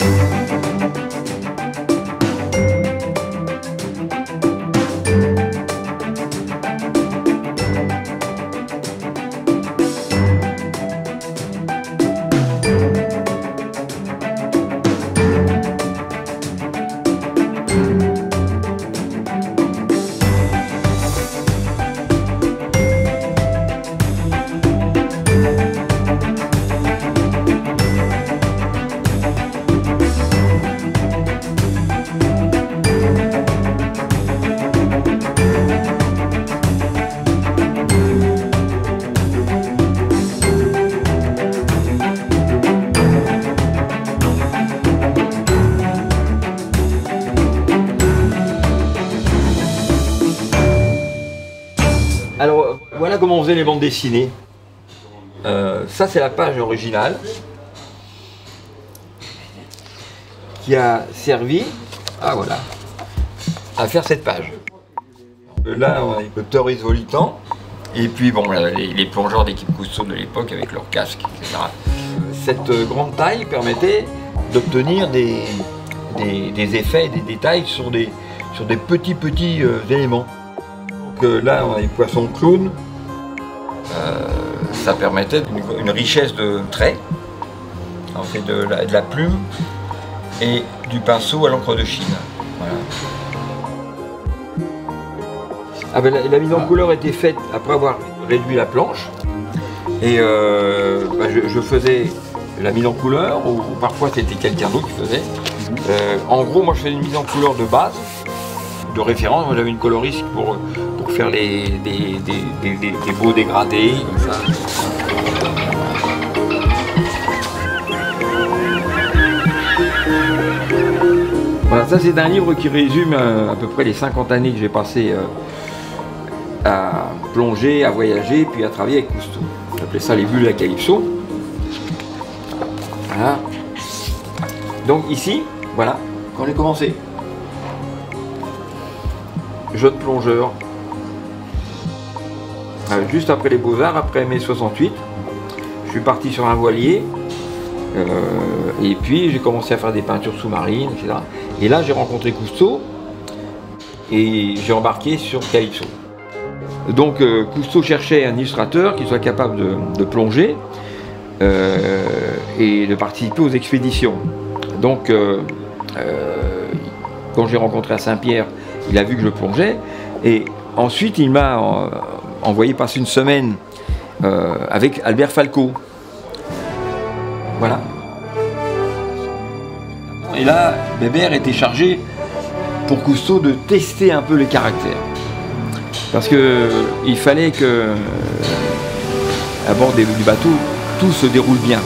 Alors faisait les bandes dessinées. Euh, ça c'est la page originale qui a servi ah, voilà, à faire cette page. Là on a le Torres Volitan et puis bon les, les plongeurs d'équipe Cousteau de l'époque avec leurs casques, etc. Euh, Cette grande taille permettait d'obtenir des, des- effets et des détails sur des, sur des petits petits euh, éléments. Là, on a des poissons clowns. Euh, ça permettait une, une richesse de traits. On fait de la, de la plume et du pinceau à l'encre de Chine. Voilà. Ah ben, la, la mise en couleur était faite après avoir réduit la planche. Et euh, bah, je, je faisais la mise en couleur, ou, ou parfois c'était quelqu'un d'autre qui faisait. Euh, en gros, moi je faisais une mise en couleur de base, de référence. Moi j'avais une coloriste pour faire des, beaux dégradés, comme ça. Voilà, ça c'est un livre qui résume euh, à peu près les 50 années que j'ai passées euh, à plonger, à voyager, puis à travailler avec Cousteau. J'appelais ça les bulles à Calypso. Voilà. Donc ici, voilà, quand j'ai commencé. Jeune plongeur. Euh, juste après les Beaux-Arts, après mai 68, je suis parti sur un voilier. euh, et puis j'ai commencé à faire des peintures sous-marines, etc. Et là j'ai rencontré Cousteau et j'ai embarqué sur Calypso. Donc euh, Cousteau cherchait un illustrateur qui soit capable de, de plonger et de participer aux expéditions. Donc quand j'ai rencontré à Saint-Pierre, il a vu que je plongeais et ensuite il m'a envoyé passer une semaine euh, avec Albert Falco. Voilà. Et là, Bébert était chargé pour Cousteau de tester un peu les caractères. Parce que il fallait que à bord du bateau, tout se déroule bien.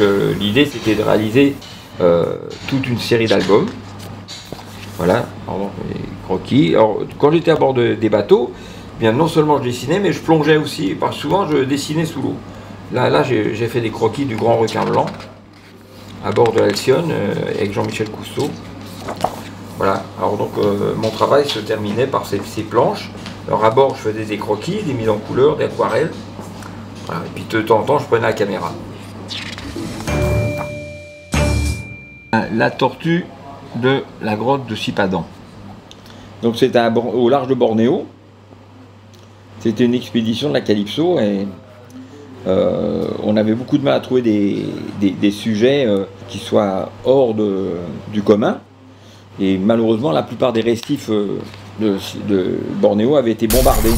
Euh, l'idée c'était de réaliser euh, toute une série d'albums. Voilà, les croquis. Alors, quand j'étais à bord de- des bateaux, eh bien non seulement je dessinais, mais je plongeais aussi. Parce que souvent je dessinais sous l'eau. Là, là j'ai fait des croquis du grand requin blanc à bord de l'Alcyone euh, avec Jean-Michel Cousteau. Voilà, alors donc euh, mon travail se terminait par ces, ces planches. Alors à bord je faisais des croquis, des mises en couleur, des aquarelles. Voilà, et puis de temps en temps je prenais la caméra. La tortue de la grotte de Sipadan. Donc Bor- au large de Bornéo. C'était une expédition de la Calypso et euh, on avait beaucoup de mal à trouver des, sujets euh, qui soient hors du commun. Et malheureusement, la plupart des récifs euh, de, Bornéo avaient été bombardés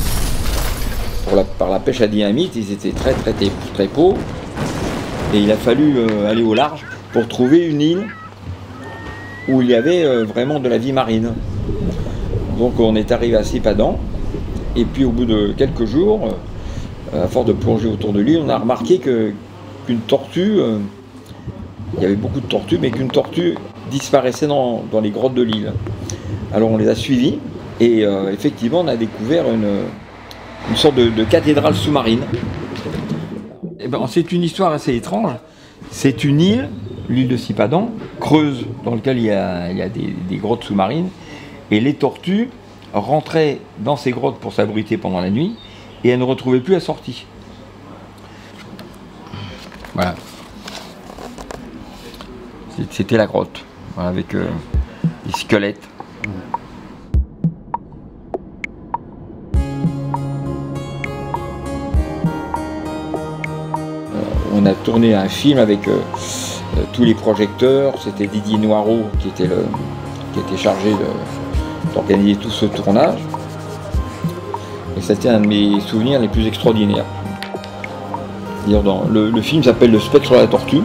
par la pêche à dynamite. Ils étaient très très très, pauvres. Et il a fallu aller au large pour trouver une île où il y avait euh, vraiment de la vie marine. Donc on est arrivé à Sipadan. Et puis au bout de quelques jours, euh, à force de plonger autour de l'île, on a remarqué qu'une tortue, euh, il y avait beaucoup de tortues, mais qu'une tortue disparaissait dans, dans les grottes de l'île. Alors on les a suivis et effectivement on a découvert une, une sorte de, cathédrale sous-marine. Eh ben, c'est une histoire assez étrange. C'est une île, l'île de Sipadan, creuse, dans laquelle il y a, des, grottes sous-marines. Et les tortues rentraient dans ces grottes pour s'abriter pendant la nuit et elles ne retrouvaient plus la sortie. Voilà. C'était la grotte, avec euh, des squelettes. On a tourné un film avec euh, euh, tous les projecteurs. C'était Didier Noireau qui était, chargé d'organiser tout ce tournage. Et c'était un de mes souvenirs les plus extraordinaires. Dans, le, film s'appelle Le spectre sur la tortue.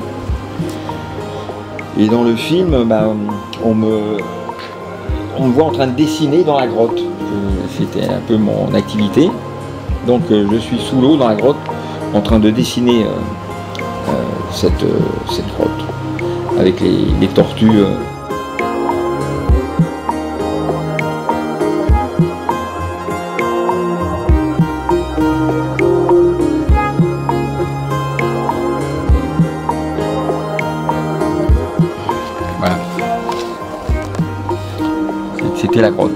Et dans le film, ben, on, me, voit en train de dessiner dans la grotte. Euh, c'était un peu mon activité. Donc je suis sous l'eau dans la grotte en train de dessiner cette, euh, cette grotte avec les, tortues. Euh. Voilà. C'était la grotte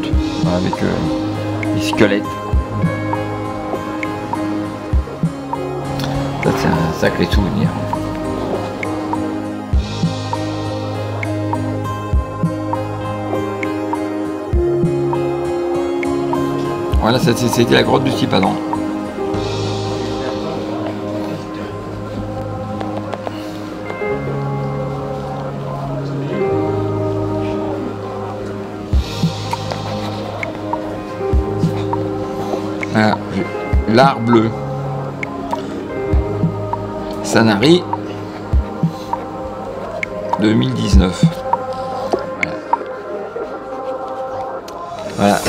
avec euh, les squelettes. C'est un sacré souvenir. Voilà, c'était la grotte du Stipadon. Ah, l'art bleu. Sanari 2019. Voilà. Voilà.